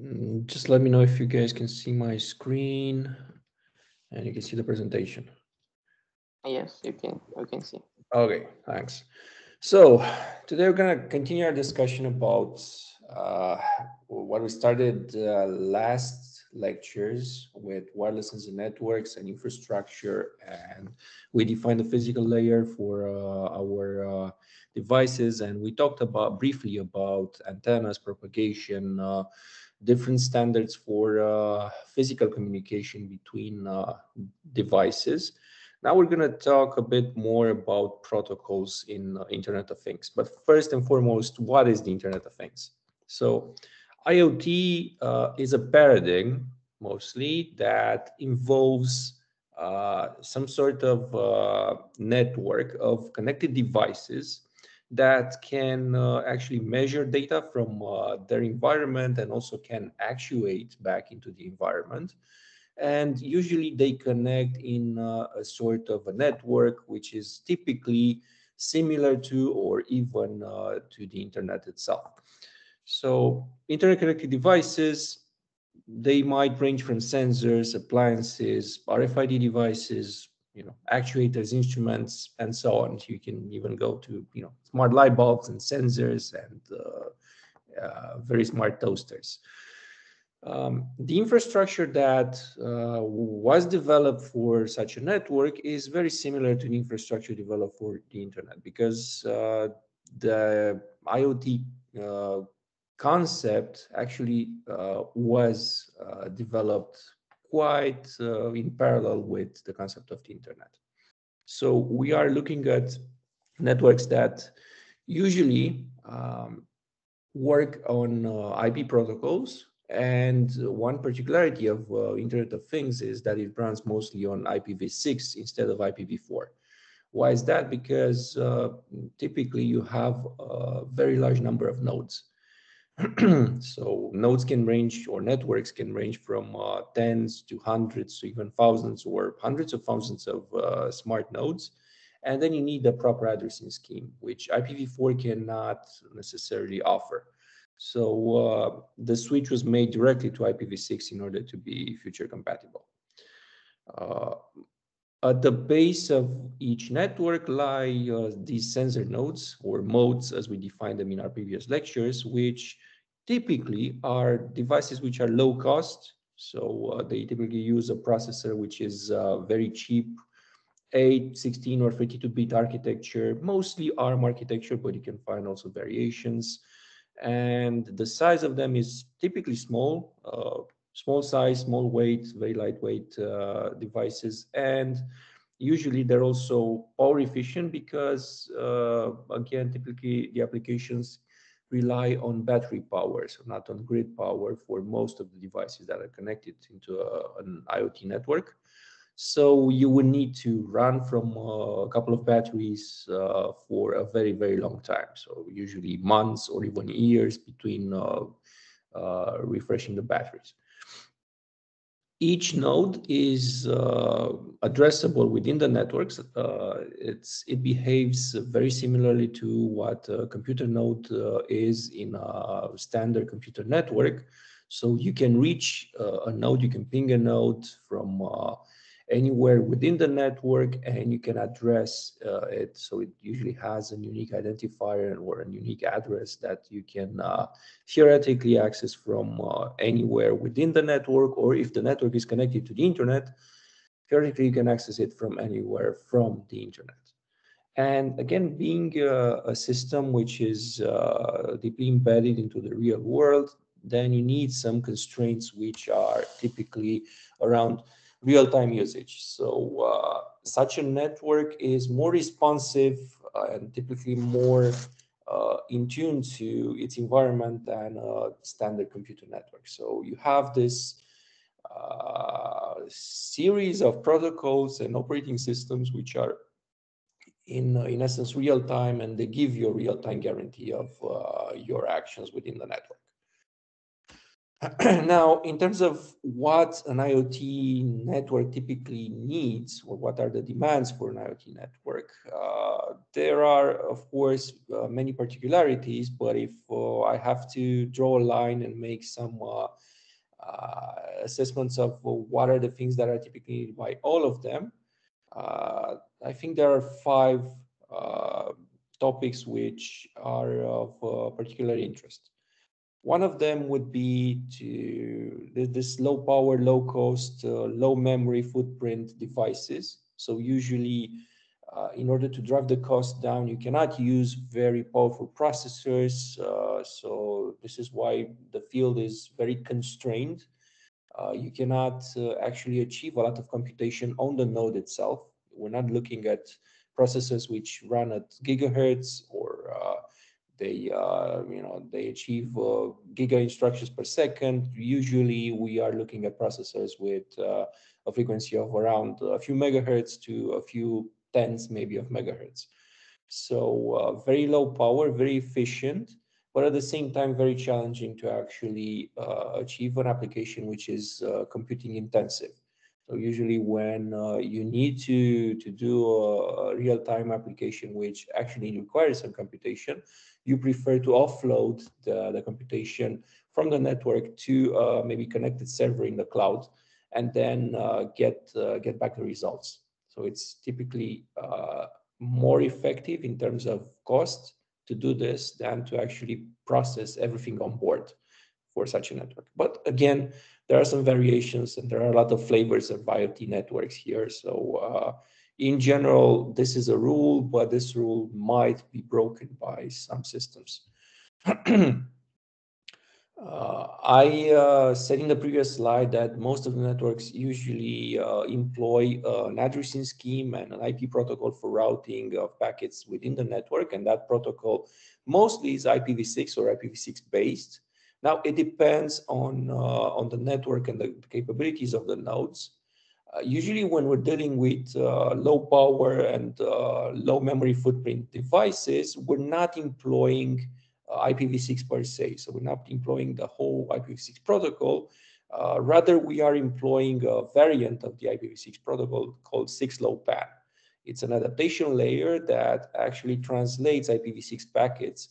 Mm, just let me know if you guys can see my screen and you can see the presentation. Yes, you can. You can see. Okay, thanks. So today we're going to continue our discussion about uh, what we started uh, last lectures with wireless sensor networks and infrastructure, and we defined the physical layer for uh, our uh, devices, and we talked about briefly about antennas, propagation, uh, different standards for uh, physical communication between uh, devices. Now we're going to talk a bit more about protocols in uh, Internet of Things. But first and foremost, what is the Internet of Things? So IoT uh, is a paradigm mostly that involves uh, some sort of uh, network of connected devices that can uh, actually measure data from uh, their environment and also can actuate back into the environment. And usually they connect in uh, a sort of a network, which is typically similar to or even uh, to the internet itself. So internet connected devices, they might range from sensors, appliances, RFID devices, you know, actuators, instruments, and so on. You can even go to, you know, smart light bulbs and sensors and uh, uh, very smart toasters. Um, the infrastructure that uh, was developed for such a network is very similar to the infrastructure developed for the internet because uh, the IoT uh, concept actually uh, was developed quite uh, in parallel with the concept of the internet. So we are looking at networks that usually um, work on uh, IP protocols. And one particularity of uh, Internet of Things is that it runs mostly on IPv6 instead of IPv4. Why is that? Because uh, typically you have a very large number of nodes. so nodes can range or networks can range from uh, tens to hundreds to even thousands or hundreds of thousands of uh, smart nodes. And then you need the proper addressing scheme, which IPv4 cannot necessarily offer. So uh, the switch was made directly to IPv6 in order to be future compatible. At the base of each network lie uh, these sensor nodes or motes as we defined them in our previous lectures, which typically are devices which are low cost. So uh, they typically use a processor which is uh, very cheap, 8, 16 or 32-bit architecture, mostly ARM architecture, but you can find also variations. And the size of them is typically small, uh, small size, small weight, very lightweight uh, devices. And usually they're also power efficient because, uh, again, typically the applications rely on battery power, so not on grid power for most of the devices that are connected into a, an IoT network. So you would need to run from uh, a couple of batteries uh, for a very, very long time. So usually months or even years between uh, uh refreshing the batteries each node is uh, addressable within the networks. Uh, it behaves very similarly to what a computer node uh, is in a standard computer network. So you can reach uh, a node, you can ping a node from uh, anywhere within the network and you can address uh, it. So it usually has a unique identifier or a unique address that you can uh, theoretically access from uh, anywhere within the network, or if the network is connected to the internet, theoretically you can access it from anywhere from the internet. And again, being a system which is uh, deeply embedded into the real world, then you need some constraints which are typically around real-time usage. So uh, such a network is more responsive uh, and typically more uh, in tune to its environment than a standard computer network. So you have this series of protocols and operating systems which are in, in essence real-time and they give you a real-time guarantee of uh, your actions within the network. now, in terms of what an IoT network typically needs, or what are the demands for an IoT network, uh, there are, of course, uh, many particularities. But if uh, I have to draw a line and make some uh, uh, assessments of what are the things that are typically needed by all of them, uh, I think there are five topics which are of particular interest. One of them would be to this low power, low cost, uh, low memory footprint devices. So usually uh, in order to drive the cost down, you cannot use very powerful processors. Uh, so this is why the field is very constrained. Uh, you cannot uh, actually achieve a lot of computation on the node itself. We're not looking at processors which run at gigahertz or they uh, you know they achieve uh, giga instructions per second. Usually we are looking at processors with uh, a frequency of around a few megahertz to a few tens maybe of megahertz. So uh, very low power very efficient but at the same time very challenging to actually uh, achieve an application which is uh, computing intensive. So usually when uh, you need to, to do a, real-time application which actually requires some computation, you prefer to offload the, the computation from the network to uh, maybe connected server in the cloud and then uh, get, uh, get back the results. So it's typically uh, more effective in terms of cost to do this than to actually process everything on board for such a network. But again, there are some variations and there are a lot of flavors of IoT networks here. So uh, in general, this is a rule, but this rule might be broken by some systems. Uh, I uh, said in the previous slide that most of the networks usually uh, employ an addressing scheme and an IP protocol for routing of packets within the network, and that protocol mostly is IPv6 or IPv6 based. Now it depends on uh, on the network and the capabilities of the nodes. Usually, when we're dealing with uh, low power and uh, low memory footprint devices, we're not employing uh, IPv6 per se. So we're not employing the whole IPv6 protocol. Uh, rather, we are employing a variant of the IPv6 protocol called 6LoWPAN. It's an adaptation layer that actually translates IPv6 packets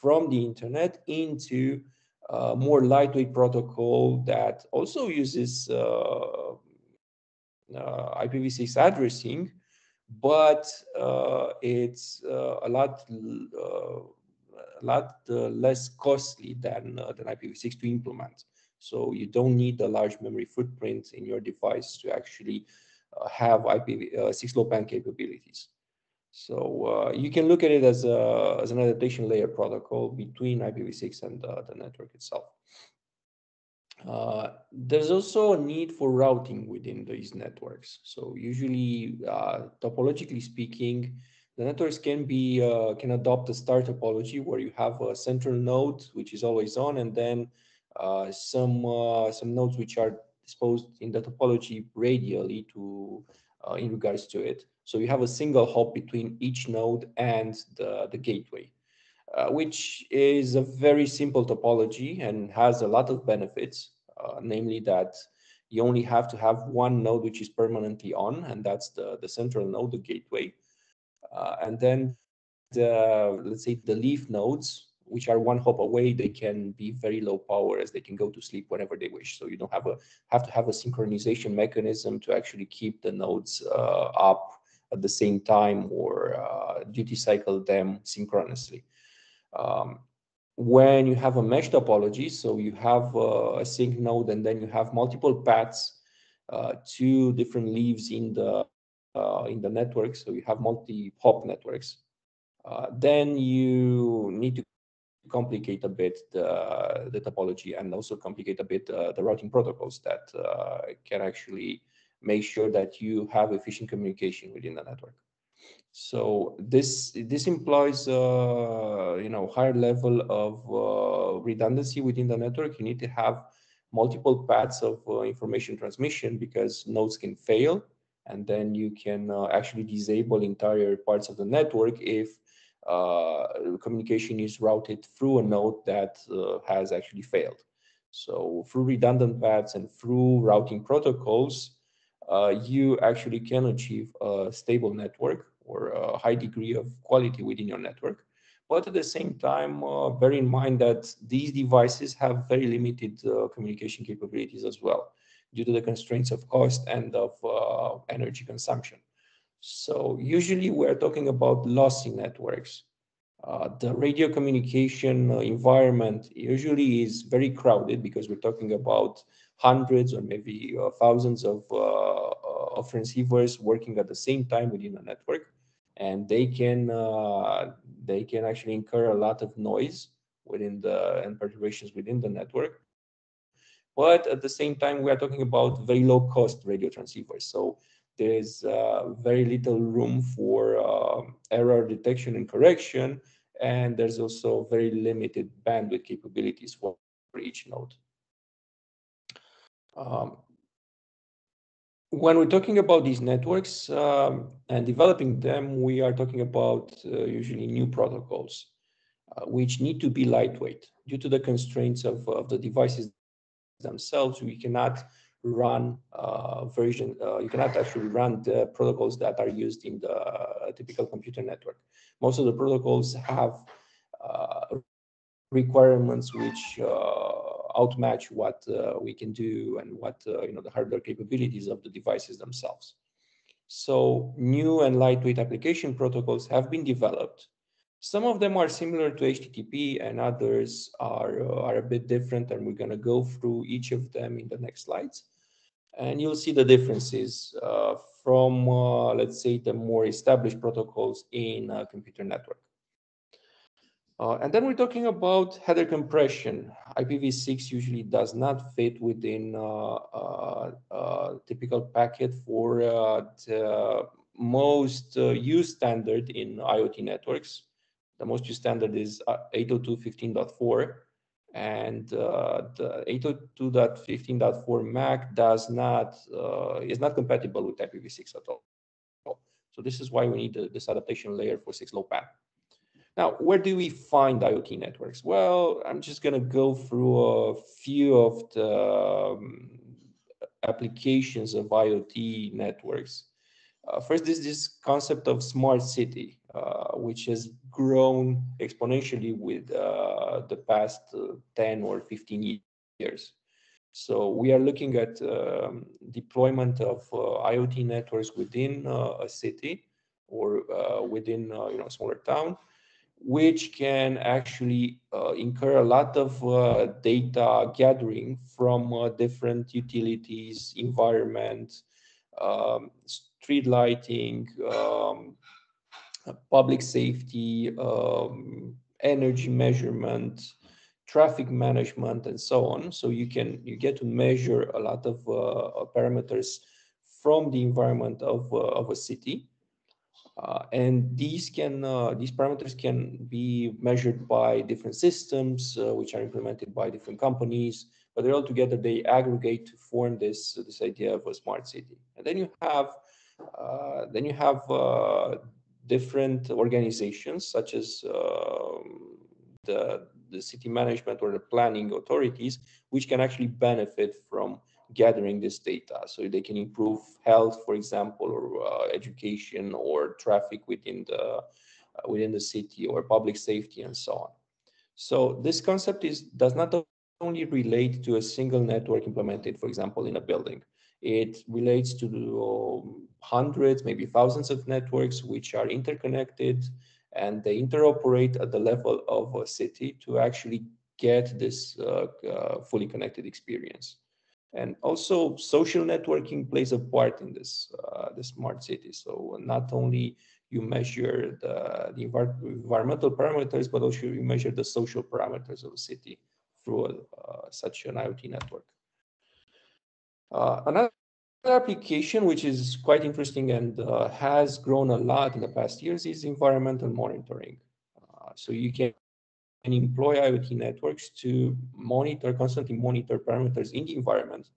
from the internet into uh, more lightweight protocol that also uses uh IPv6 addressing, but uh, it's uh, a lot a lot less costly than than IPv6 to implement. So you don't need a large memory footprint in your device to actually have IPv6 capabilities. So uh, you can look at it as, a, as an adaptation layer protocol between IPv6 and uh, the network itself. Uh, there's also a need for routing within these networks. So usually, uh, topologically speaking, the networks can be uh, can adopt a star topology where you have a central node which is always on, and then uh, some some nodes which are disposed in the topology radially to in regards to it. So you have a single hop between each node and the, the gateway, uh, which is a very simple topology and has a lot of benefits, uh, namely that you only have to have one node which is permanently on, and that's the, the central node, the gateway. Uh, and then the, let's say the leaf nodes, which are one hop away, they can be very low power as they can go to sleep whenever they wish. So you don't have a have to have a synchronization mechanism to actually keep the nodes uh, up at the same time or uh, duty cycle them synchronously. Um, when you have a mesh topology, so you have uh, a sink node and then you have multiple paths uh, to different leaves in the uh, in the network, so you have multi-hop networks, uh, then you need to complicate a bit the, the topology and also complicate a bit uh, the routing protocols that can actually make sure that you have efficient communication within the network. So this this implies uh, you know higher level of uh, redundancy within the network. You need to have multiple paths of uh, information transmission because nodes can fail, and then you can uh, actually disable entire parts of the network if uh, communication is routed through a node that uh, has actually failed. So through redundant paths and through routing protocols, you actually can achieve a stable network or a high degree of quality within your network. But at the same time, uh, bear in mind that these devices have very limited uh, communication capabilities as well due to the constraints of cost and of uh, energy consumption. So usually we're talking about lossy networks. Uh, the radio communication uh, environment usually is very crowded because we're talking about hundreds or maybe uh, thousands of, of receivers working at the same time within a network, and they can they can actually incur a lot of noise within the and perturbations within the network. But at the same time, we are talking about very low cost radio transceivers. So there's uh, very little room for uh, error detection and correction and there's also very limited bandwidth capabilities for each node. Um, when we're talking about these networks um, and developing them, we are talking about uh, usually new protocols, uh, which need to be lightweight. Due to the constraints of, of the devices themselves, we cannot run uh, version, uh, you cannot actually run the protocols that are used in the typical computer network. Most of the protocols have uh, requirements which uh, outmatch what uh, we can do and what you know the hardware capabilities of the devices themselves. So new and lightweight application protocols have been developed. Some of them are similar to HTTP and others are, uh, are a bit different and we're gonna go through each of them in the next slides. And you'll see the differences uh, from, uh, let's say, the more established protocols in a computer network. Uh, and then we're talking about header compression. IPv6 usually does not fit within uh, uh, uh typical packet for the most used standard in IoT networks. The most used standard is 802.15.4 and uh, the 802.15.4 MAC does not uh, is not compatible with IPv6 at all. So this is why we need this adaptation layer for 6LoWPAN. Now, where do we find IoT networks? Well, I'm just going to go through a few of the um, applications of IoT networks. Uh, first is this concept of smart city, uh, which has grown exponentially with uh, the past uh, 10 or 15 years. So we are looking at um, deployment of uh, IoT networks within uh, a city or within you know a smaller town, which can actually incur a lot of data gathering from different utilities, environment, um, street lighting, um, public safety, um, energy measurement, traffic management, and so on. So you can you get to measure a lot of uh, parameters from the environment of, uh, of a city. Uh, and these can uh, these parameters can be measured by different systems uh, which are implemented by different companies but they're all together they aggregate to form this this idea of a smart city and then you have uh, then you have uh, different organizations such as um, the, the city management or the planning authorities, which can actually benefit from gathering this data. So they can improve health, for example, or education or traffic within the, uh, within the city or public safety and so on. So this concept is does not only relate to a single network implemented, for example, in a building. It relates to um, hundreds, maybe thousands of networks which are interconnected and they interoperate at the level of a city to actually get this uh, uh, fully connected experience. And also social networking plays a part in this, uh, the smart city. So not only you measure the, the envir environmental parameters, but also you measure the social parameters of a city through uh, such an IoT network. Uh, another application which is quite interesting and uh, has grown a lot in the past years is environmental monitoring. Uh, so you can employ IoT networks to monitor, constantly monitor parameters in the environment.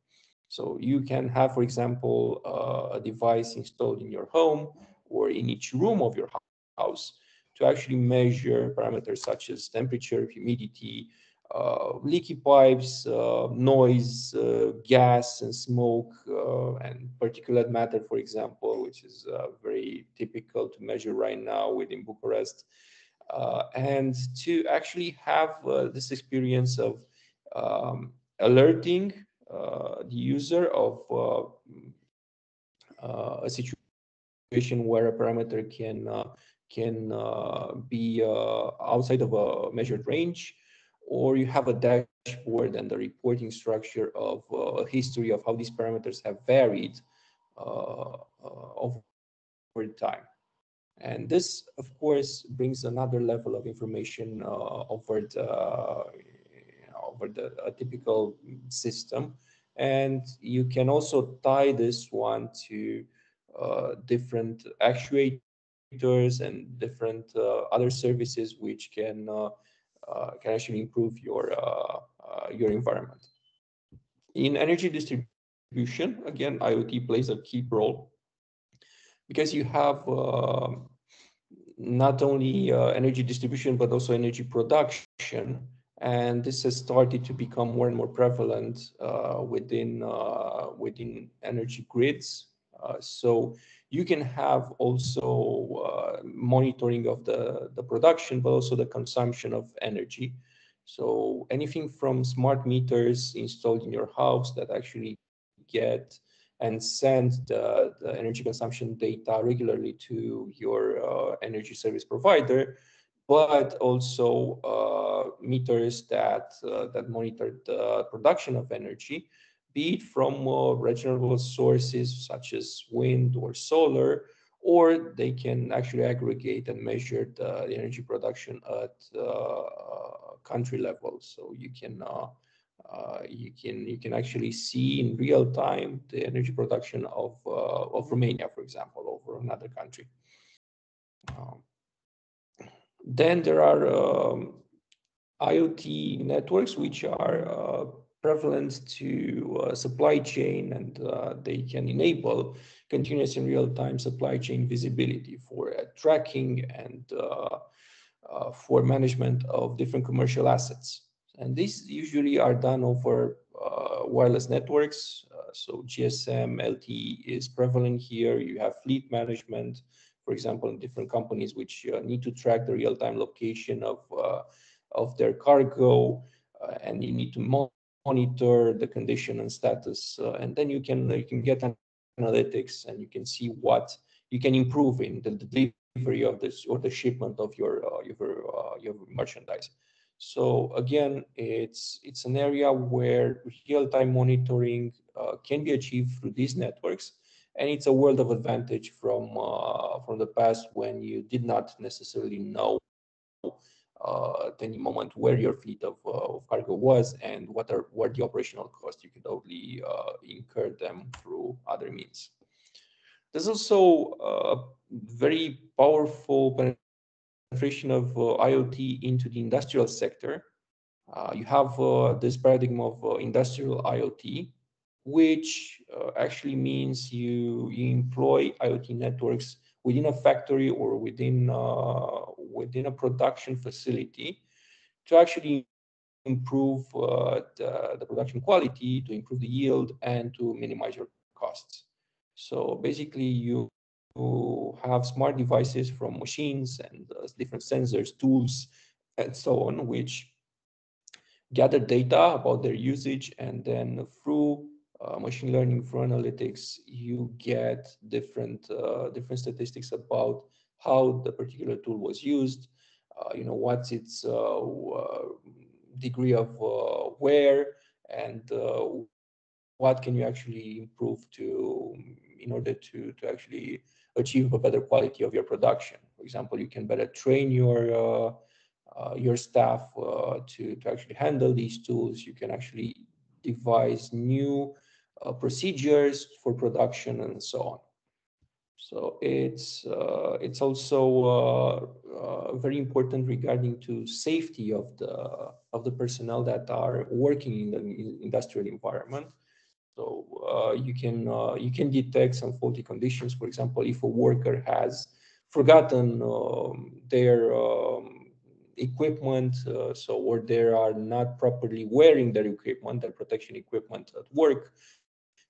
So you can have, for example, uh, a device installed in your home or in each room of your house to actually measure parameters such as temperature, humidity, uh, leaky pipes, uh, noise, uh, gas and smoke, and particulate matter, for example, which is very typical to measure right now within Bucharest. And to actually have this experience of um, alerting the user of a situation where a parameter can can uh, be uh, outside of a measured range or you have a dashboard and the reporting structure of uh, history of how these parameters have varied uh, uh, over time. And this, of course, brings another level of information uh, over the over the typical system. And you can also tie this one to uh, different actuators and different uh, other services which can uh, can actually improve your uh, uh, your environment. In energy distribution, again, IoT plays a key role because you have um, not only energy distribution but also energy production and this has started to become more and more prevalent uh, within uh, within energy grids. Uh, so you can have also uh, monitoring of the, the production, but also the consumption of energy. So anything from smart meters installed in your house that actually get and send the, the energy consumption data regularly to your uh, energy service provider, but also uh, meters that, uh, that monitor the production of energy be it from uh, renewable sources such as wind or solar, or they can actually aggregate and measure the energy production at uh, country level. So you can uh, you can you can actually see in real time the energy production of uh, of Romania, for example, over another country. Um, then there are um, IoT networks which are uh, prevalent to uh, supply chain and uh, they can enable continuous and real-time supply chain visibility for uh, tracking and uh, uh, for management of different commercial assets. And these usually are done over uh, wireless networks. so GSM, LTE is prevalent here. You have fleet management, for example, in different companies which need to track the real-time location of, of their cargo. and you need to monitor the condition and status, uh, and then you can you can get analytics and you can see what you can improve in the delivery of this or the shipment of your uh, your uh, your merchandise. So again, it's it's an area where real-time monitoring uh, can be achieved through these networks, and it's a world of advantage from uh, from the past when you did not necessarily know uh, at any moment where your fleet of, uh, of cargo was and what are what the operational costs. You could only uh, incur them through other means. There's also a very powerful penetration of IoT into the industrial sector. Uh, you have uh, this paradigm of uh, industrial IoT, which actually means you, you employ IoT networks within a factory or within uh, within a production facility to actually improve uh, the, the, production quality, to improve the yield, and to minimize your costs. So basically, you, you have smart devices from machines and uh, different sensors, tools, and so on, which gather data about their usage, and then through uh, machine learning for analytics, you get different uh, different statistics about how the particular tool was used. Uh, you know what's its uh, uh, degree of wear and what can you actually improve to in order to to actually achieve a better quality of your production. For example, you can better train your your staff to to actually handle these tools. You can actually devise new uh, procedures for production and so on. So it's uh, it's also uh, uh, very important regarding to safety of the of the personnel that are working in the industrial environment. So uh, you can uh, you can detect some faulty conditions. For example, if a worker has forgotten um, their um, equipment, uh, so or they are not properly wearing their equipment, their protection equipment at work,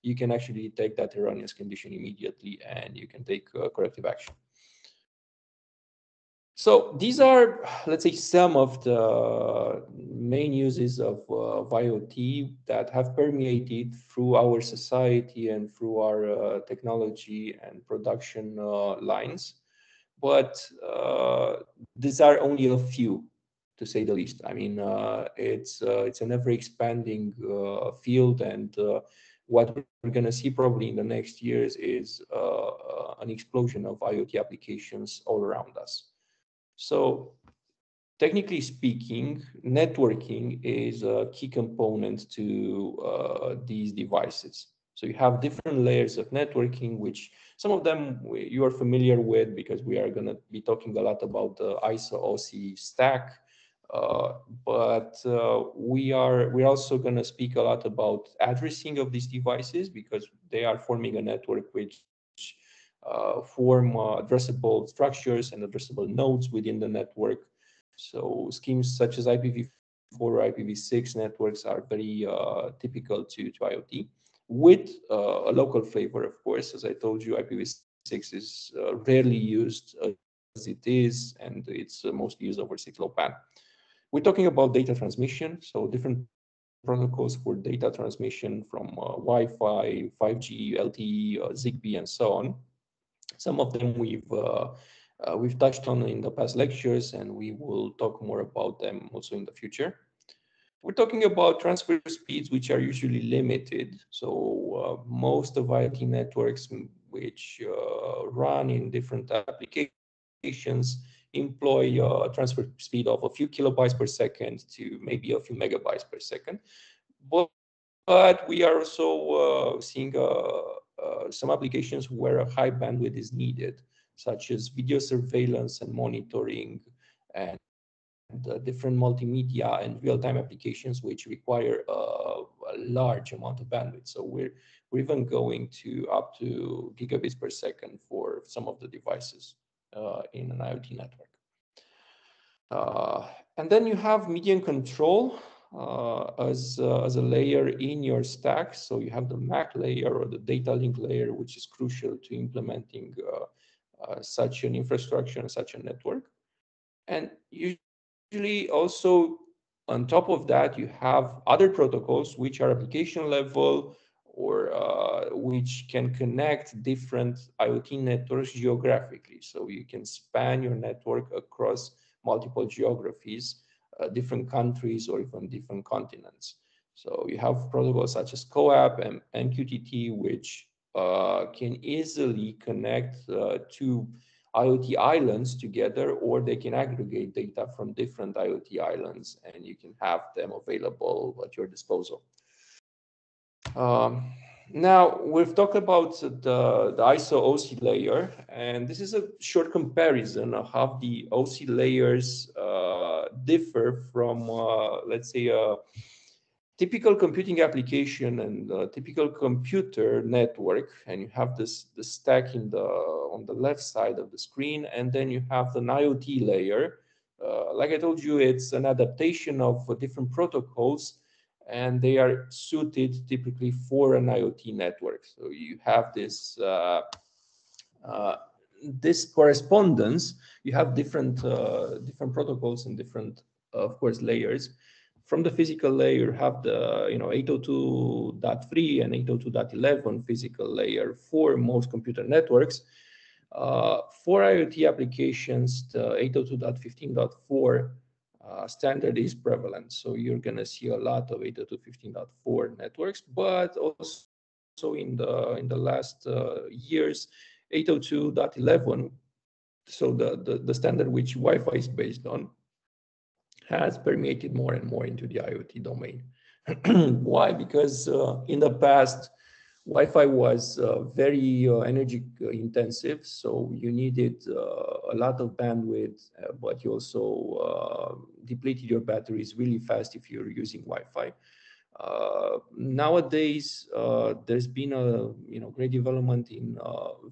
you can actually detect that erroneous condition immediately and you can take uh, corrective action. So these are, let's say, some of the main uses of, uh, of IoT that have permeated through our society and through our uh, technology and production uh, lines. But uh, these are only a few, to say the least. I mean, uh, it's uh, it's an ever-expanding field, and what we're going to see probably in the next years is an explosion of IoT applications all around us. So technically speaking, networking is a key component to uh, these devices. So you have different layers of networking, which some of them you are familiar with because we are going to be talking a lot about the ISO OSI stack. Uh, but uh, we are we're also going to speak a lot about addressing of these devices because they are forming a network which form uh, addressable structures and addressable nodes within the network. So schemes such as IPv4 or IPv6 networks are very uh, typical to, to IoT with uh, a local flavor, of course. As I told you, IPv6 is uh, rarely used as it is, and it's mostly used over 6LoWPAN. We're talking about data transmission, so different protocols for data transmission from Wi-Fi, 5G, LTE, Zigbee, and so on. Some of them we've uh, uh, we've touched on in the past lectures, and we will talk more about them also in the future. We're talking about transfer speeds, which are usually limited. So uh, most of IoT networks which run in different applications employ a transfer speed of a few kilobytes per second to maybe a few megabytes per second. But, but we are also uh, seeing a, some applications where a high bandwidth is needed, such as video surveillance and monitoring and the different multimedia and real-time applications which require uh, a large amount of bandwidth. So we're we're even going to up to gigabits per second for some of the devices uh, in an IoT network. Uh, and then you have median control, uh, as, uh, as a layer in your stack. So you have the MAC layer or the data link layer, which is crucial to implementing uh, such an infrastructure and such a network. And usually also on top of that, you have other protocols which are application level or uh, which can connect different IoT networks geographically. So you can span your network across multiple geographies uh, different countries or even different continents. So you have protocols such as CoAP and MQTT, which uh, can easily connect uh, two IoT islands together, or they can aggregate data from different IoT islands, and you can have them available at your disposal. Um, now, we've talked about the, the ISO OSI layer, and this is a short comparison of how the OSI layers uh, differ from, uh, let's say, a typical computing application and a typical computer network. And you have this the stack in the on the left side of the screen, and then you have an IoT layer. Uh, like I told you, it's an adaptation of different protocols and they are suited typically for an IoT network. So you have this uh, uh, this correspondence. You have different uh, different protocols and different, of course, layers. From the physical layer, have the you know 802.3 and 802.11 physical layer for most computer networks. Uh, for IoT applications, the 802.15.4 uh, standard is prevalent. So you're going to see a lot of 802.15.4 networks, but also in the in the last uh, years, 802.11, so the, the, the standard which Wi-Fi is based on, has permeated more and more into the IoT domain. Why? Because uh, in the past, Wi-Fi was uh, very uh, energy intensive, so you needed uh, a lot of bandwidth, uh, but you also uh, depleted your batteries really fast if you're using Wi-Fi. Uh, nowadays, there's been a you know great development in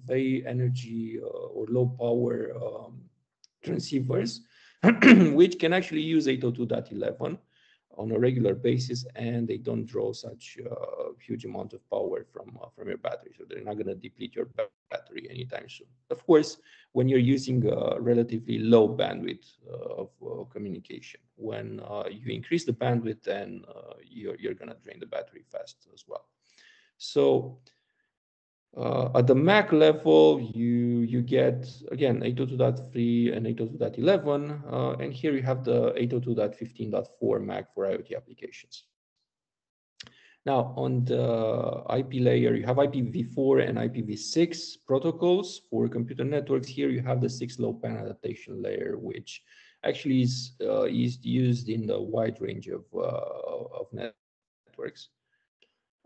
very energy or low power um, transceivers. which can actually use 802.11 on a regular basis and they don't draw such a uh, huge amount of power from uh, from your battery. So they're not going to deplete your battery anytime soon. Of course when you're using a relatively low bandwidth uh, of uh, communication when uh, you increase the bandwidth then uh, you're, you're going to drain the battery fast as well. So uh, at the MAC level, you you get again 802.3 and 802.11, uh, and here you have the 802.15.4 MAC for IoT applications. Now on the IP layer, you have IPv4 and IPv6 protocols for computer networks. Here you have the 6LoWPAN adaptation layer, which actually is uh, is used in the wide range of uh, of networks.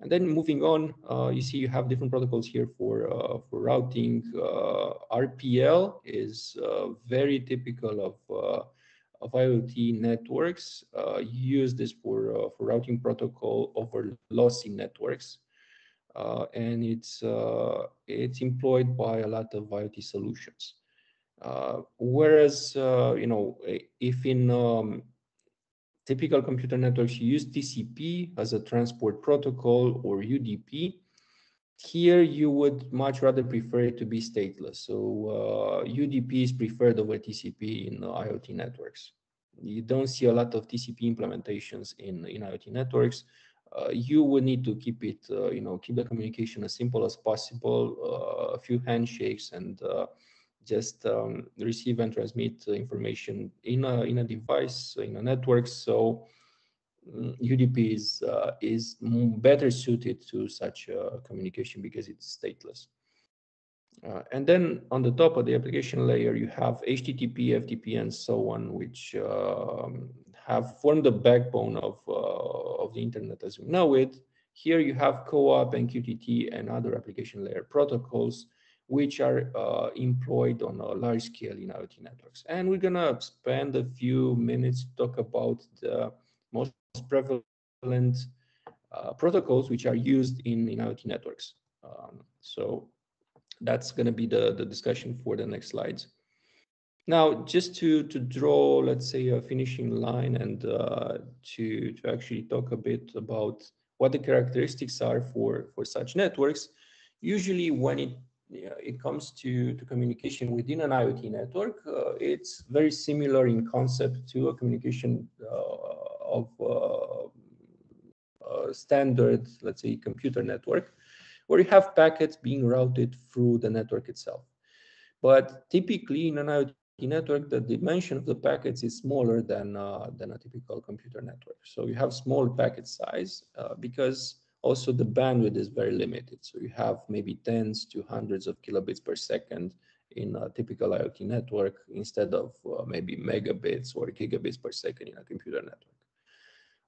And then moving on, uh, you see you have different protocols here for, uh, for routing. Uh, RPL is uh, very typical of, uh, of IoT networks. Uh, you use this for, for routing protocol over lossy networks. and it's, it's employed by a lot of IoT solutions. whereas, you know, if in um, typical computer networks use TCP as a transport protocol or UDP. Here, you would much rather prefer it to be stateless. So uh, UDP is preferred over TCP in IoT networks. You don't see a lot of TCP implementations in, in IoT networks. Uh, you would need to keep it, uh, you know, keep the communication as simple as possible, uh, a few handshakes and uh, just um, receive and transmit information in a in a device in a network. So UDP mm, is uh, is better suited to such communication because it's stateless. Uh, and then on the top of the application layer, you have HTTP, FTP, and so on, which uh, have formed the backbone of, uh, of the internet as we know it. Here you have CoAP and MQTT and other application layer protocols which are uh, employed on a large scale in IoT networks. And we're gonna spend a few minutes to talk about the most prevalent uh, protocols which are used in, in IoT networks. Um, so that's gonna be the, the discussion for the next slides. Now, just to, to draw, let's say, a finishing line and uh, to, to actually talk a bit about what the characteristics are for, for such networks, usually when it it comes to, to communication within an IoT network, uh, it's very similar in concept to a communication uh, of uh, standard, let's say, computer network, where you have packets being routed through the network itself. But typically in an IoT network, the dimension of the packets is smaller than, uh, than a typical computer network. So you have small packet size uh, because also, the bandwidth is very limited. So you have maybe tens to hundreds of kilobits per second in a typical IoT network instead of uh, maybe megabits or gigabits per second in a computer network.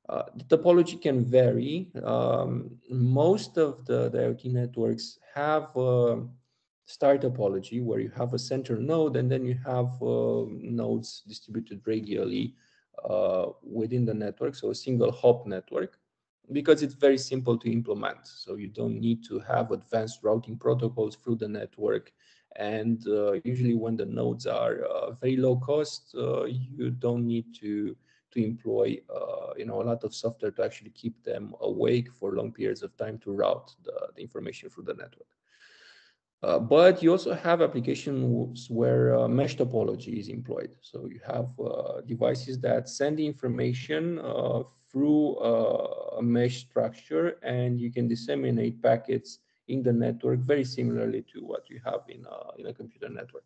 Uh, the topology can vary. Um, most of the, the, IoT networks have star topology where you have a central node and then you have uh, nodes distributed radially uh, within the network, so a single hop network because it's very simple to implement. So you don't need to have advanced routing protocols through the network. And uh, usually when the nodes are uh, very low cost, uh, you don't need to to employ uh, you know a lot of software to actually keep them awake for long periods of time to route the, the information through the network. Uh, but you also have applications where uh, mesh topology is employed. So you have devices that send the information through uh, a mesh structure and you can disseminate packets in the network very similarly to what you have in in a computer network.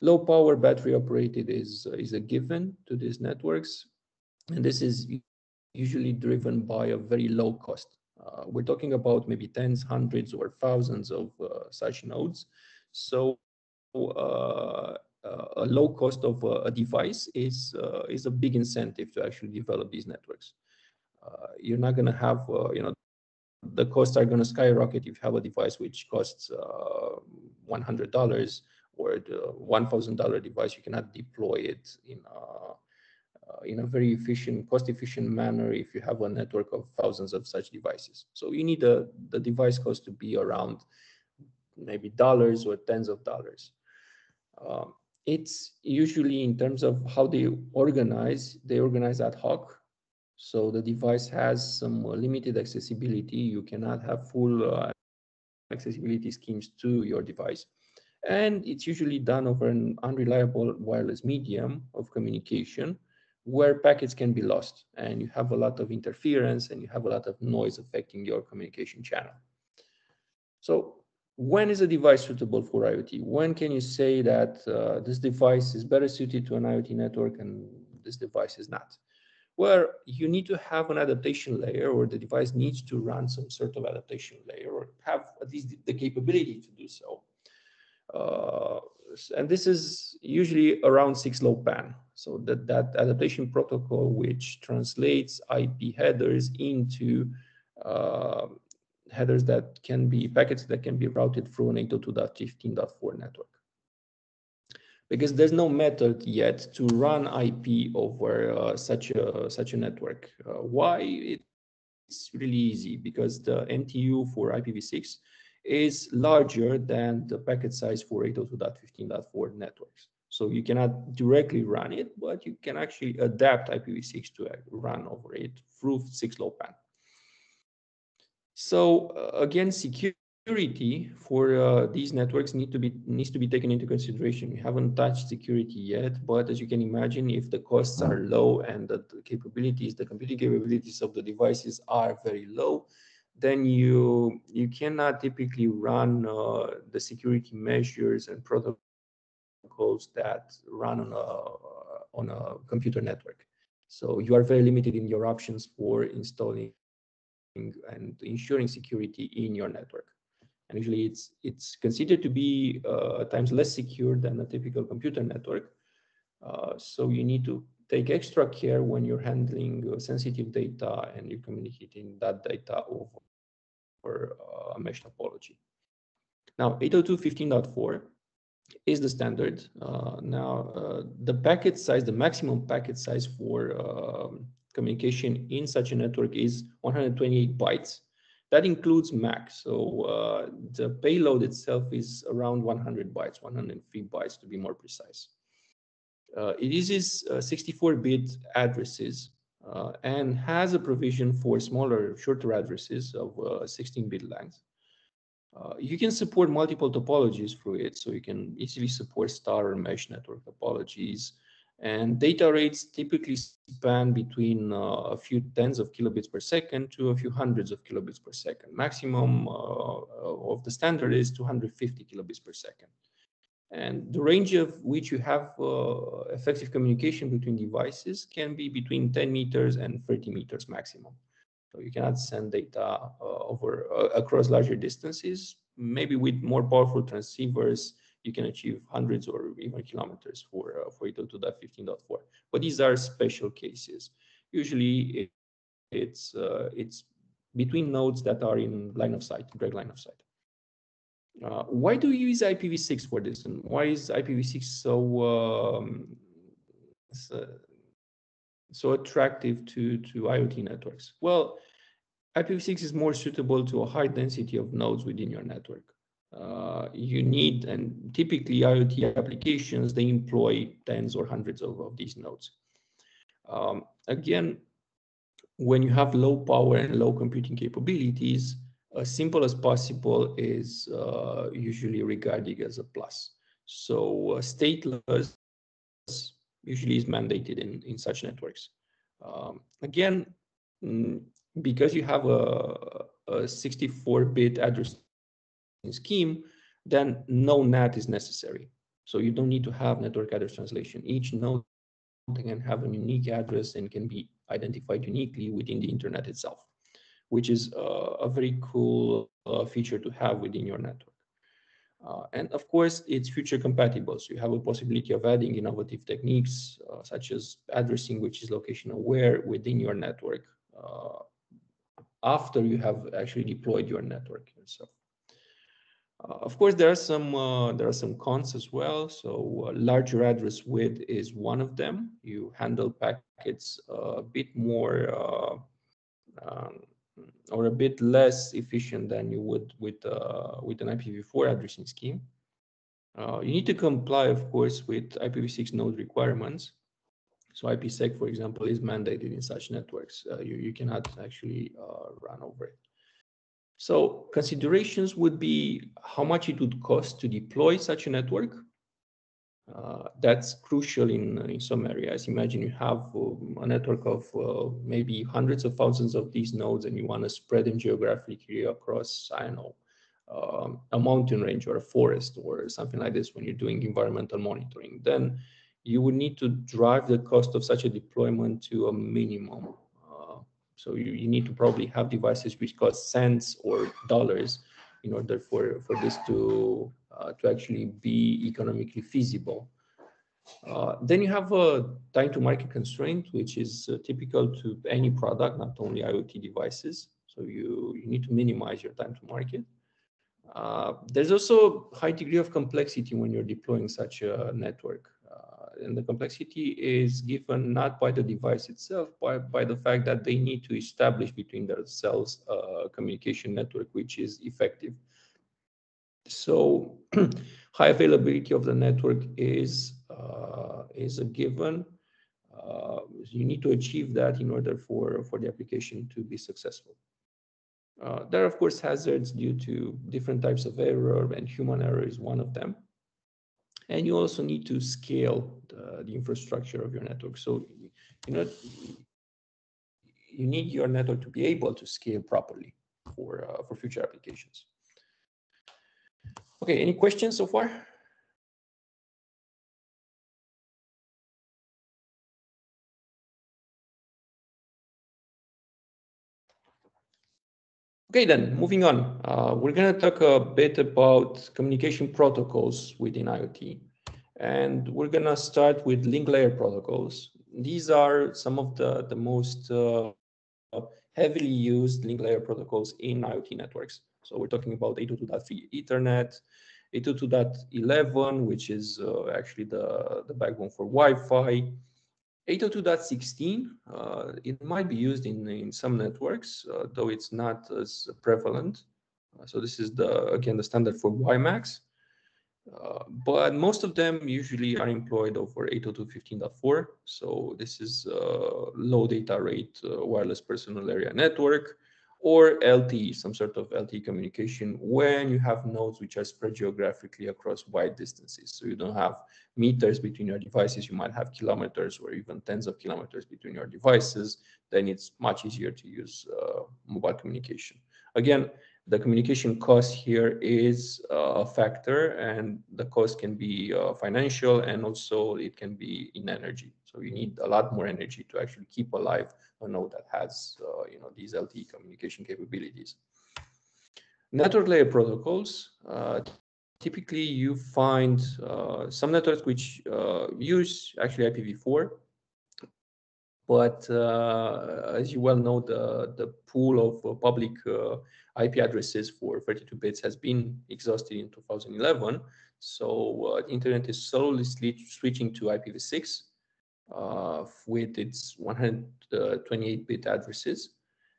Low power battery operated is, is a given to these networks. And this is usually driven by a very low cost. Uh, we're talking about maybe tens, hundreds, or thousands of uh, such nodes. So uh, uh, a low cost of a device is uh, is a big incentive to actually develop these networks. Uh, you're not going to have you know the costs are going to skyrocket if you have a device which costs $100 or the $1,000 device, you cannot deploy it in uh, in a very efficient, cost-efficient manner if you have a network of thousands of such devices. So you need a, the device cost to be around maybe dollars or tens of dollars. Um, it's usually in terms of how they organize, they organize ad hoc. So the device has some limited accessibility. You cannot have full uh, accessibility schemes to your device. And it's usually done over an unreliable wireless medium of communication where packets can be lost and you have a lot of interference and you have a lot of noise affecting your communication channel. So when is a device suitable for IoT? When can you say that uh, this device is better suited to an IoT network and this device is not? Where you need to have an adaptation layer or the device needs to run some sort of adaptation layer or have at least the capability to do so. Uh, and this is usually around 6LoWPAN. So that, that adaptation protocol, which translates IP headers into uh, headers that can be packets that can be routed through an 802.15.4 network. Because there's no method yet to run IP over uh, such a such a network. Uh, why? It's really easy because the MTU for IPv6 is larger than the packet size for 802.15.4 networks. So you cannot directly run it, but you can actually adapt IPv6 to run over it through 6LoWPAN. So uh, again, security for uh, these networks need to be needs to be taken into consideration. We haven't touched security yet, but as you can imagine, if the costs are low and the capabilities, the computing capabilities of the devices are very low, then you you cannot typically run uh, the security measures and protocols that run on a on a computer network. So you are very limited in your options for installing and ensuring security in your network. And usually it's it's considered to be uh, at times less secure than a typical computer network. Uh, so you need to take extra care when you're handling uh, sensitive data and you're communicating that data over uh, a mesh topology. Now, 802.15.4 is the standard. Uh, now, uh, the packet size, the maximum packet size for um, communication in such a network is 128 bytes. That includes MAC. So uh, the payload itself is around 100 bytes, 103 bytes to be more precise. Uh, it uses 64-bit addresses uh, and has a provision for smaller, shorter addresses of 16-bit uh, length. Uh, you can support multiple topologies through it, so you can easily support star or mesh network topologies. And data rates typically span between uh, a few tens of kilobits per second to a few hundreds of kilobits per second. Maximum uh, of the standard is 250 kilobits per second. And the range of which you have uh, effective communication between devices can be between 10 meters and 30 meters maximum. So you cannot send data uh, over uh, across larger distances. Maybe with more powerful transceivers, you can achieve hundreds or even kilometers for uh, for 802.15.4. But these are special cases. Usually, it, it's uh, it's between nodes that are in line of sight, direct line of sight. Uh, why do you use IPv6 for this? And why is IPv6 so um, so, so attractive to, to IoT networks? Well, IPv6 is more suitable to a high density of nodes within your network. Uh, you need, and typically IoT applications, they employ tens or hundreds of, of these nodes. Um, again, when you have low power and low computing capabilities, as simple as possible is uh, usually regarded as a plus. So uh, stateless usually is mandated in, in such networks. Um, again, mm, because you have a, a 64-bit address scheme, then no NAT is necessary. So you don't need to have network address translation. Each node can have a unique address and can be identified uniquely within the internet itself which is uh, a very cool uh, feature to have within your network. Uh, and of course, it's future compatible. So you have a possibility of adding innovative techniques uh, such as addressing, which is location aware within your network uh, after you have actually deployed your network yourself. Uh, of course, there are some there are some cons as well. So larger address width is one of them. You handle packets a bit more um, or a bit less efficient than you would with uh, with an IPv4 addressing scheme. Uh, you need to comply, of course, with IPv6 node requirements. So IPsec, for example, is mandated in such networks. Uh, you, you cannot actually uh, run over it. So considerations would be how much it would cost to deploy such a network. Uh, that's crucial in, in some areas. Imagine you have um, a network of uh, maybe hundreds of thousands of these nodes and you want to spread them geographically across, I don't know, um, a mountain range or a forest or something like this when you're doing environmental monitoring, then you would need to drive the cost of such a deployment to a minimum. Uh, so you, you need to probably have devices which cost cents or dollars in order for, for this to, uh, to actually be economically feasible. Uh, then you have a time to market constraint, which is uh, typical to any product, not only IoT devices. So you, you need to minimize your time to market. Uh, there's also a high degree of complexity when you're deploying such a network. Uh, and the complexity is given not by the device itself, but by the fact that they need to establish between themselves a communication network which is effective. So high availability of the network is, uh, is a given. Uh, you need to achieve that in order for, for the application to be successful. Uh, there are, of course, hazards due to different types of error, and human error is one of them. And you also need to scale the, the infrastructure of your network. So, you know, you need your network to be able to scale properly for, uh, for future applications. Okay, any questions so far? Okay, then moving on, uh, we're going to talk a bit about communication protocols within IoT. And we're going to start with link layer protocols. These are some of the, the most uh, heavily used link layer protocols in IoT networks. So we're talking about 802.3 Ethernet, 802.11, which is uh, actually the, the backbone for Wi-Fi, 802.16, uh, it might be used in, in some networks, uh, though it's not as prevalent. Uh, so this is the again the standard for WiMAX. Uh, but most of them usually are employed over 802.15.4. So this is uh, low data rate wireless personal area network or LTE, some sort of LTE communication when you have nodes which are spread geographically across wide distances. So you don't have meters between your devices, you might have kilometers or even tens of kilometers between your devices, then it's much easier to use uh, mobile communication. Again, the communication cost here is a factor and the cost can be uh, financial and also it can be in energy. So you need a lot more energy to actually keep alive a node that has uh, you know these LTE communication capabilities. Network layer protocols. Uh, typically, you find uh, some networks which uh, use actually IPv4, but uh, as you well know, the the pool of public IP addresses for 32 bits has been exhausted in 2011. So internet is slowly switching to IPv6 uh, with its 128-bit addresses.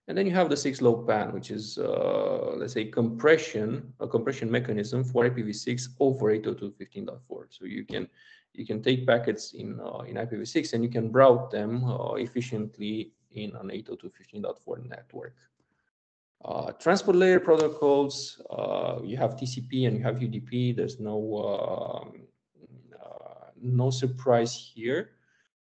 And then you have the 6LoWPAN, which is, uh, let's say, compression, a compression mechanism for IPv6 over 802.15.4. So you can you can take packets in uh, in IPv6 and you can route them uh, efficiently in an 802.15.4 network. Uh, transport layer protocols, uh, you have TCP and you have UDP. There's no um, no surprise here.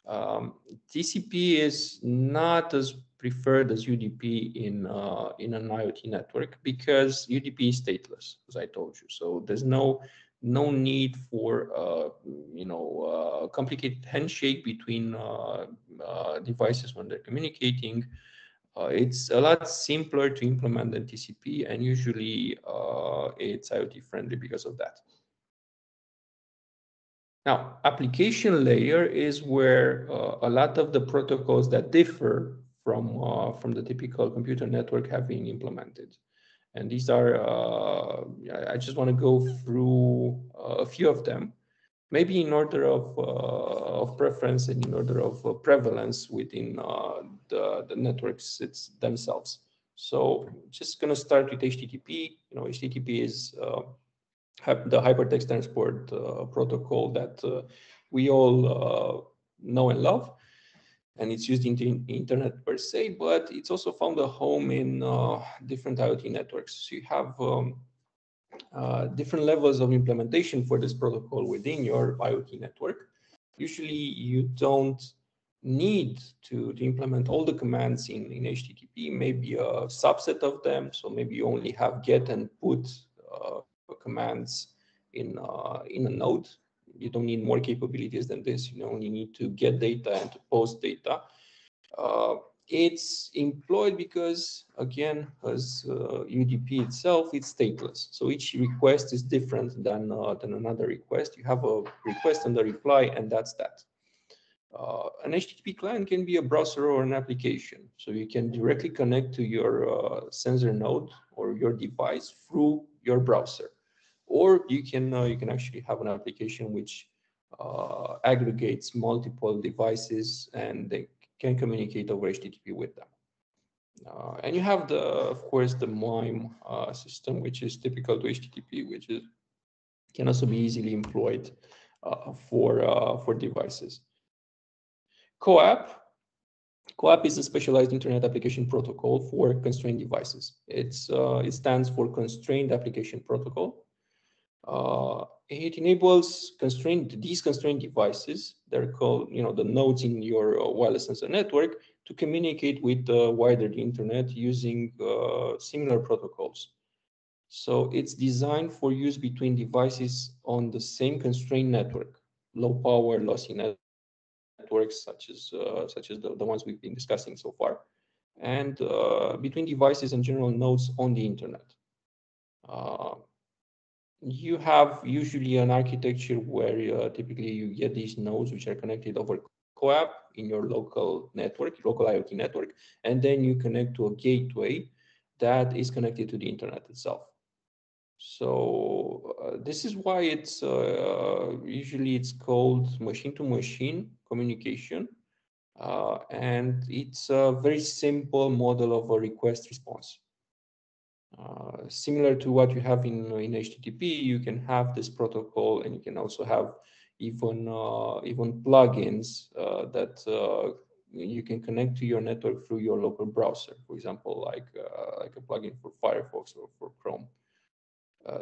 Um, TCP is not as preferred as UDP in uh, in an IoT network because UDP is stateless, as I told you. So there's no no need for uh, you know uh, complicated handshake between uh, uh, devices when they're communicating. Uh, it's a lot simpler to implement than TCP, and usually it's IoT friendly because of that. Now, application layer is where uh, a lot of the protocols that differ from, uh, from the typical computer network have been implemented. And these are, uh, I just want to go through uh, a few of them, maybe in order of, uh, of preference and in order of uh, prevalence within the, the networks it's themselves. So just going to start with HTTP. You know, HTTP is the hypertext transport uh, protocol that uh, we all uh, know and love. And it's used in the internet per se, but it's also found a home in different IoT networks. So you have um, uh, different levels of implementation for this protocol within your IoT network. Usually you don't need to, to implement all the commands in, in HTTP, maybe a subset of them. So maybe you only have get and put uh, commands in, uh, in a node. You don't need more capabilities than this. You only need to get data and to post data. It's employed because, again, as uh, UDP itself, it's stateless. So each request is different than, uh, than another request. You have a request and a reply, and that's that. Uh, an HTTP client can be a browser or an application. So you can directly connect to your uh, sensor node or your device through your browser. Or you can, uh, you can actually have an application which uh, aggregates multiple devices and they can communicate over HTTP with them. Uh, and you have the, of course, the MIME uh, system, which is typical to HTTP, which is can also be easily employed uh, for uh, for devices. CoAP. CoAP is a specialized Internet Application Protocol for constrained devices. It's uh, it stands for Constrained Application Protocol. Uh, it enables constrained these constrained devices they're called you know the nodes in your uh, wireless sensor network to communicate with the wider internet using uh, similar protocols. So it's designed for use between devices on the same constrained network low power lossy networks such as uh, such as the, the ones we've been discussing so far and uh, between devices and general nodes on the internet. Uh, you have usually an architecture where uh, typically you get these nodes which are connected over CoAP in your local network, local IoT network, and then you connect to a gateway that is connected to the internet itself. So uh, this is why it's uh, usually it's called machine-to-machine -machine communication, uh, and it's a very simple model of a request response. Uh, similar to what you have in, in HTTP, you can have this protocol and you can also have even uh, even plugins uh, that uh, you can connect to your network through your local browser. For example, like uh, like a plugin for Firefox or for Chrome.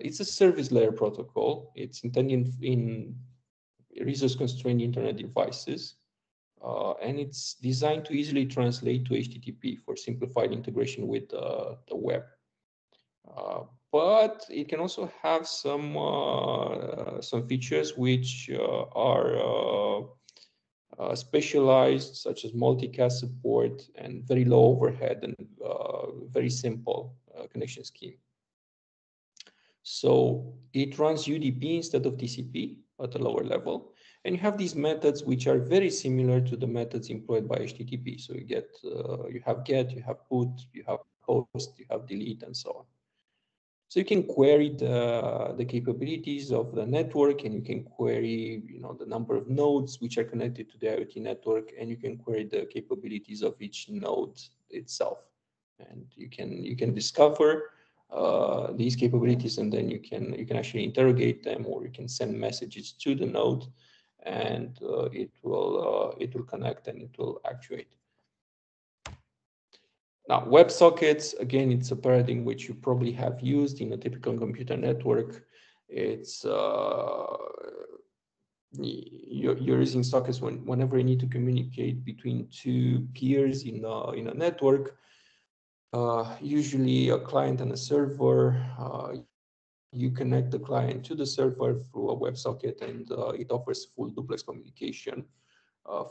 it's a service layer protocol. It's intended in resource-constrained internet devices, and it's designed to easily translate to HTTP for simplified integration with the web. Uh, but it can also have some uh, some features which uh, are specialized, such as multicast support and very low overhead and very simple connection scheme. So it runs UDP instead of TCP at a lower level. And you have these methods which are very similar to the methods employed by HTTP. So you get, uh, you have get, you have put, you have post, you have delete, and so on. So you can query the, the capabilities of the network and you can query you know, the number of nodes which are connected to the IoT network and you can query the capabilities of each node itself. And you can, you can discover uh, these capabilities and then you can, you can actually interrogate them or you can send messages to the node and uh, it, will, uh, it will connect and it will actuate. Now, WebSockets, again, it's a paradigm which you probably have used in a typical computer network. It's uh, you're, you're, using sockets when, whenever you need to communicate between two peers in a, in a network, uh, usually a client and a server. Uh, you connect the client to the server through a WebSocket and uh, it offers full duplex communication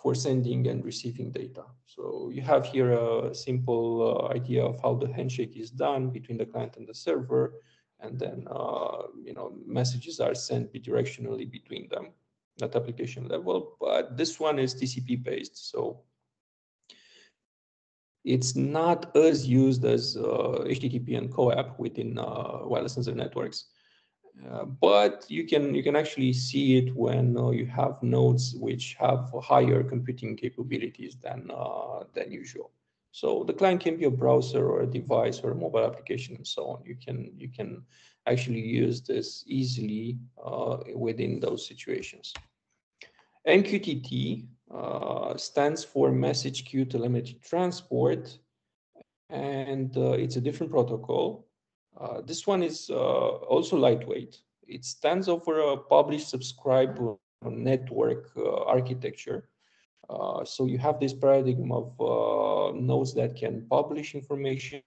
for sending and receiving data. So you have here a simple uh, idea of how the handshake is done between the client and the server, and then uh, you know messages are sent bidirectionally between them at application level. But this one is TCP based, so it's not as used as HTTP uh, and CoAP within uh, wireless sensor networks. Uh, but you can you can actually see it when uh, you have nodes which have higher computing capabilities than uh, than usual. So the client can be a browser or a device or a mobile application and so on. You can you can actually use this easily uh, within those situations. MQTT uh, stands for Message Queue Telemetry Transport, and it's a different protocol. Uh, this one is uh, also lightweight. It stands over a publish subscribe network uh, architecture. Uh, so you have this paradigm of uh, nodes that can publish information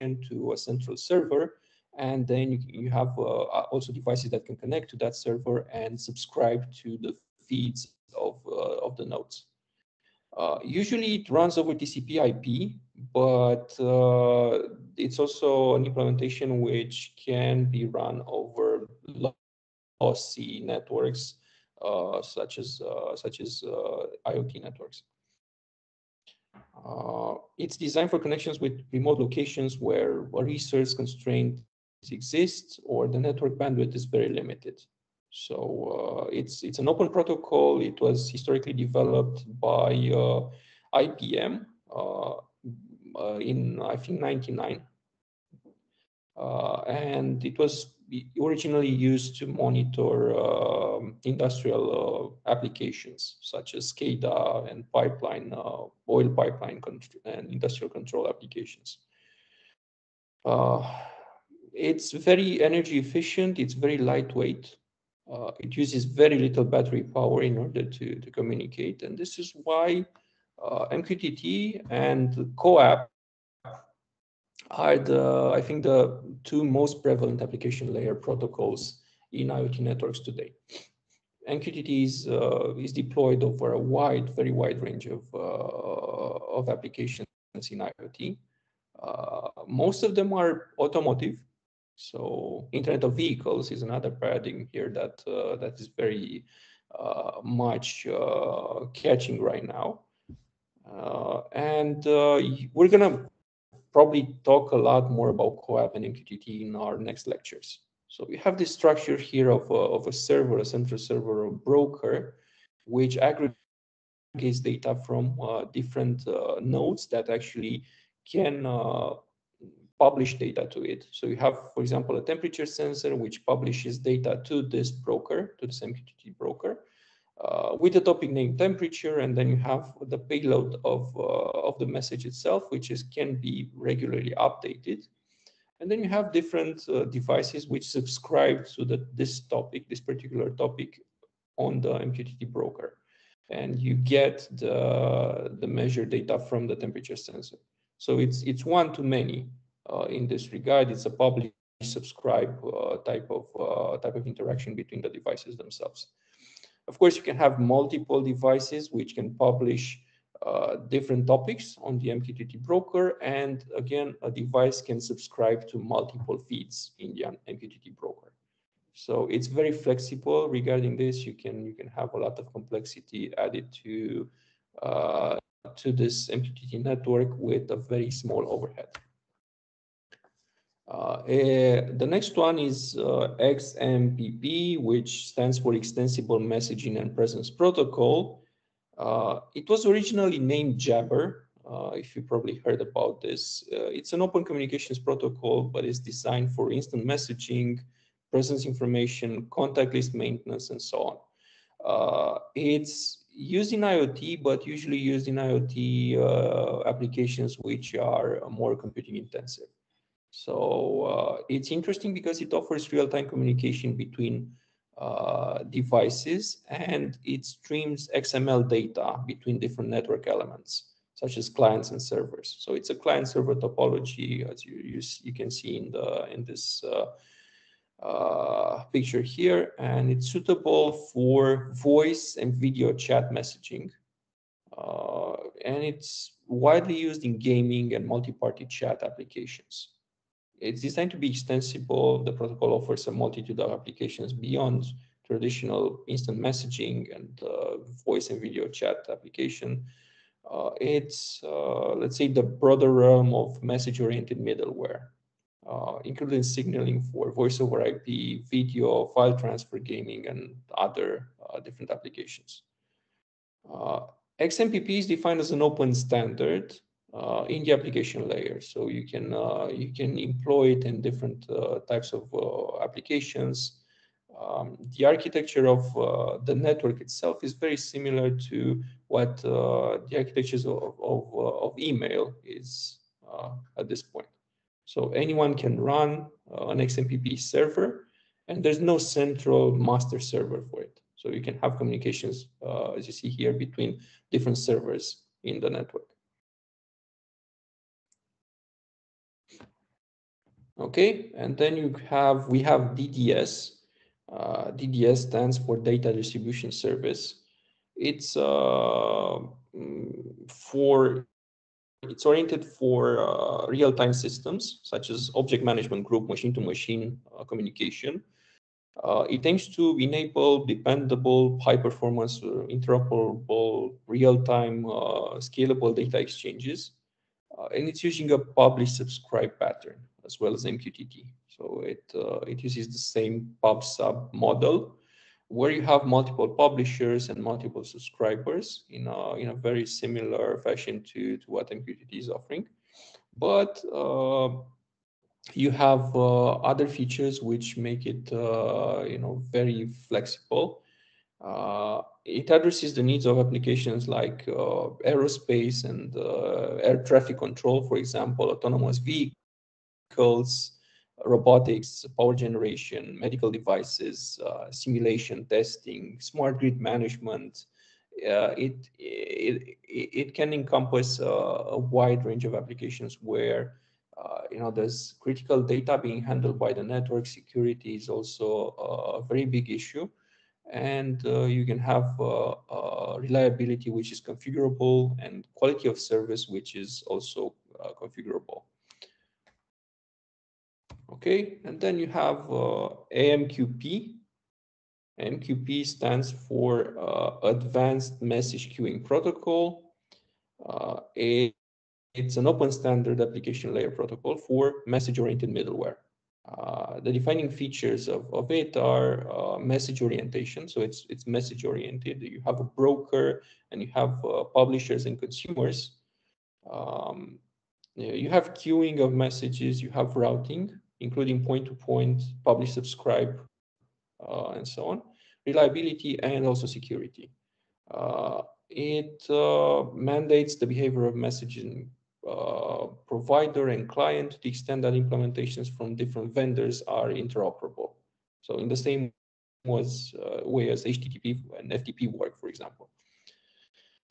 to a central server, and then you, you have also devices that can connect to that server and subscribe to the feeds of, of the nodes. Uh, usually it runs over TCP IP, but uh, it's also an implementation which can be run over lossy networks uh, such as uh, such as uh, IoT networks. It's designed for connections with remote locations where a resource constraint exists or the network bandwidth is very limited. So uh, it's it's an open protocol. It was historically developed by uh, IBM uh, uh, in I think 99, uh, and it was originally used to monitor um, industrial uh, applications such as SCADA and pipeline, oil pipeline and industrial control applications it's very energy efficient. It's very lightweight. Uh, it uses very little battery power in order to, to communicate. And this is why uh, MQTT and CoAP are the, I think, the two most prevalent application layer protocols in IoT networks today. MQTT is, uh, is deployed over a wide, very wide range of, uh, of applications in IoT. Uh, most of them are automotive, so Internet of Vehicles is another paradigm here that uh, that is very uh, much uh, catching right now. Uh, and uh, we're gonna probably talk a lot more about CoAP and MQTT in our next lectures. So we have this structure here of a, of a server, a central server or broker, which aggregates data from uh, different nodes that actually can publish data to it. So you have, for example, a temperature sensor which publishes data to this broker, to this MQTT broker, uh, with the topic name temperature, and then you have the payload of, uh, of the message itself, which is can be regularly updated. And then you have different uh, devices which subscribe to the, this topic, this particular topic on the MQTT broker. And you get the, the measured data from the temperature sensor. So it's, it's one to many. Uh, in this regard. It's a publish subscribe uh, type of uh, type of interaction between the devices themselves. Of course, you can have multiple devices which can publish uh, different topics on the MQTT broker. And again, a device can subscribe to multiple feeds in the MQTT broker. So it's very flexible regarding this. You can you can have a lot of complexity added to uh, to this MQTT network with a very small overhead. Uh, eh, the next one is uh, XMPP, which stands for Extensible Messaging and Presence Protocol. Uh, it was originally named Jabber, uh, if you probably heard about this. Uh, it's an open communications protocol, but it's designed for instant messaging, presence information, contact list maintenance, and so on. Uh, it's used in IoT, but usually used in IoT applications which are more computing intensive. So uh, it's interesting because it offers real-time communication between uh, devices and it streams XML data between different network elements, such as clients and servers. So it's a client-server topology, as you, you, you can see in the in this uh, uh, picture here, and it's suitable for voice and video chat messaging. Uh, and it's widely used in gaming and multi-party chat applications. It's designed to be extensible. The protocol offers a multitude of applications beyond traditional instant messaging and uh, voice and video chat application. Uh, it's, uh, let's say, the broader realm of message-oriented middleware, uh, including signaling for voice over IP, video, file transfer gaming, and other uh, different applications. Uh, XMPP is defined as an open standard uh, in the application layer. So you can uh, you can employ it in different uh, types of uh, applications. Um, the architecture of uh, the network itself is very similar to what uh, the architectures of, of, of email is at this point. So anyone can run an XMPP server, and there's no central master server for it. So you can have communications, as you see here, between different servers in the network. Okay, and then you have, we have DDS. Uh, DDS stands for Data Distribution Service. It's uh, mm, for, it's oriented for uh, real-time systems, such as object management group, machine-to-machine -machine, uh, communication. Uh, it aims to enable dependable, high-performance, uh, interoperable, real-time, scalable data exchanges. and it's using a publish-subscribe pattern as well as MQTT. So it, uh, it uses the same pub sub model where you have multiple publishers and multiple subscribers in a, in a very similar fashion to, to what MQTT is offering. But uh, you have uh, other features which make it uh, you know very flexible. Uh, it addresses the needs of applications like uh, aerospace and air traffic control, for example, autonomous vehicles vehicles, robotics, power generation, medical devices, uh, simulation testing, smart grid management. Uh, it, it, it can encompass uh, a wide range of applications where uh, you know there's critical data being handled by the network. Security is also a very big issue, and uh, you can have uh, reliability which is configurable and quality of service which is also configurable. Okay, and then you have uh, AMQP. AMQP stands for uh, Advanced Message Queuing Protocol. Uh, a, it's an open standard application layer protocol for message-oriented middleware. Uh, the defining features of, of it are uh, message orientation. So it's it's message oriented. You have a broker and you have uh, publishers and consumers. Um, you have queuing of messages. You have routing including point-to-point, publish, subscribe, uh, and so on, reliability, and also security. Uh, it uh, mandates the behavior of messaging uh, provider and client to the extent that implementations from different vendors are interoperable. So in the same was, uh, way as HTTP and FTP work, for example.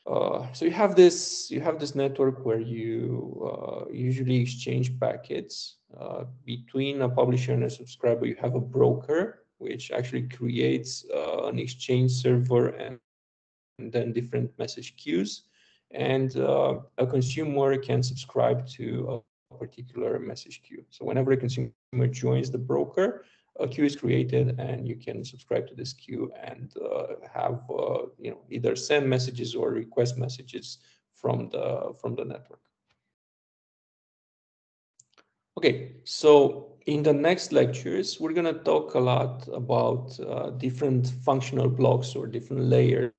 Uh, so you have this you have this network where you uh, usually exchange packets uh, between a publisher and a subscriber. You have a broker which actually creates uh, an exchange server and, and, then different message queues, and uh, a consumer can subscribe to a particular message queue. So whenever a consumer joins the broker, a queue is created and you can subscribe to this queue and uh, have uh, you know either send messages or request messages from the from the network. Okay, so in the next lectures, we're going to talk a lot about uh, different functional blocks or different layers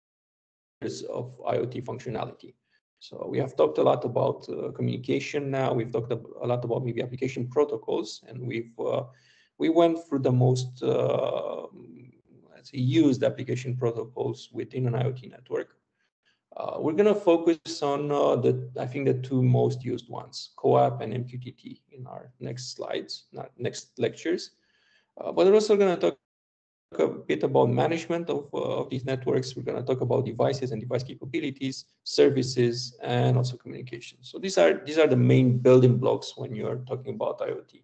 of IoT functionality. So we have talked a lot about uh, communication now. We've talked a lot about maybe application protocols, and we've uh, we went through the most uh, say used application protocols within an IoT network. Uh, we're going to focus on uh, the, I think, the two most used ones, CoAP and MQTT in our next slides, not next lectures. Uh, but we're also going to talk a bit about management of, uh, of these networks. We're going to talk about devices and device capabilities, services, and also communication. So these are these are the main building blocks when you're talking about IoT.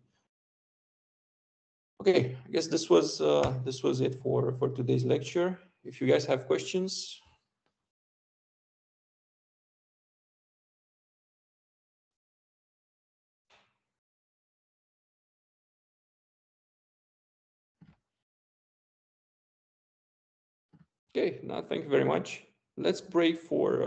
Okay, I guess this was uh, this was it for for today's lecture. If you guys have questions. Okay, now thank you very much. Let's break for. Uh,